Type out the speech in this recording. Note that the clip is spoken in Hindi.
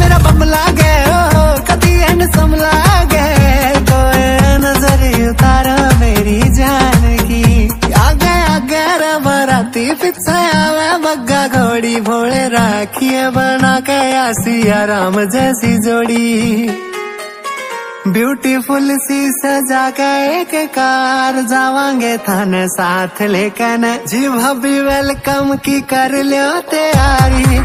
मेरा बमला गए ओ कभी समला गए तो नज़र उतारो मेरी जान की आगे आगे बराती पीछे आवे बग्गा घोड़ी भोले राखिए बना के आसिया राम जैसी जोड़ी। ब्यूटीफुल सी सजा के एक कार जावांगे थाने साथ लेकिन जी भाभी वेलकम की कर लियो तैयारी।